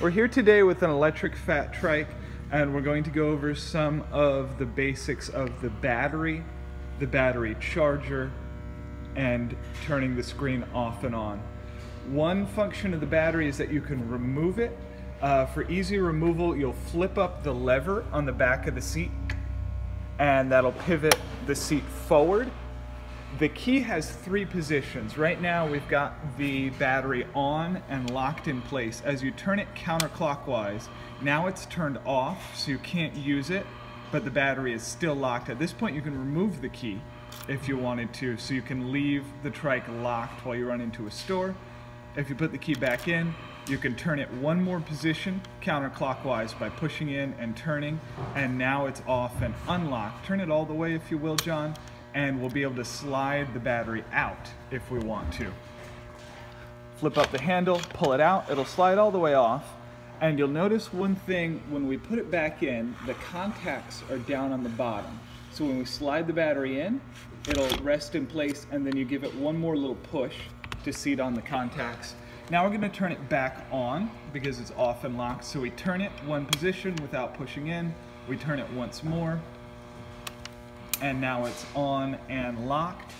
We're here today with an electric fat trike and we're going to go over some of the basics of the battery, the battery charger, and turning the screen off and on. One function of the battery is that you can remove it. Uh, for easy removal, you'll flip up the lever on the back of the seat and that'll pivot the seat forward the key has three positions. Right now we've got the battery on and locked in place. As you turn it counterclockwise, now it's turned off so you can't use it, but the battery is still locked. At this point you can remove the key if you wanted to, so you can leave the trike locked while you run into a store. If you put the key back in, you can turn it one more position counterclockwise by pushing in and turning, and now it's off and unlocked. Turn it all the way if you will, John, and we'll be able to slide the battery out if we want to. Flip up the handle, pull it out, it'll slide all the way off, and you'll notice one thing, when we put it back in, the contacts are down on the bottom. So when we slide the battery in, it'll rest in place and then you give it one more little push to seat on the contacts. Now we're gonna turn it back on because it's off and locked. So we turn it one position without pushing in, we turn it once more, and now it's on and locked.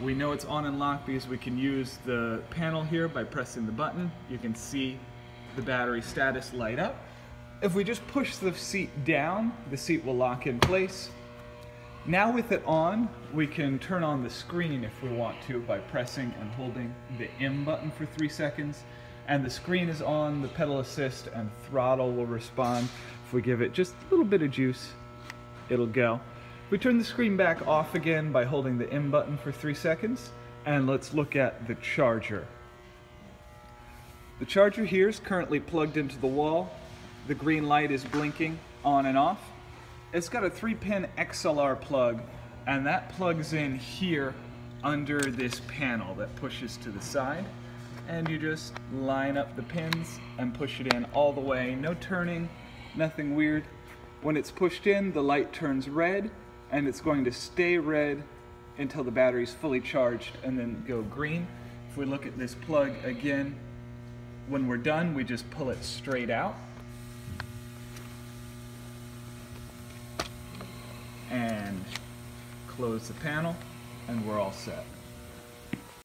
We know it's on and locked because we can use the panel here by pressing the button. You can see the battery status light up. If we just push the seat down, the seat will lock in place. Now with it on, we can turn on the screen if we want to by pressing and holding the M button for three seconds. And the screen is on, the pedal assist and throttle will respond. If we give it just a little bit of juice, it'll go. We turn the screen back off again by holding the M button for three seconds, and let's look at the charger. The charger here is currently plugged into the wall. The green light is blinking on and off. It's got a three pin XLR plug, and that plugs in here under this panel that pushes to the side. And you just line up the pins and push it in all the way. No turning, nothing weird. When it's pushed in, the light turns red, and it's going to stay red until the battery is fully charged and then go green. If we look at this plug again, when we're done, we just pull it straight out. And close the panel, and we're all set.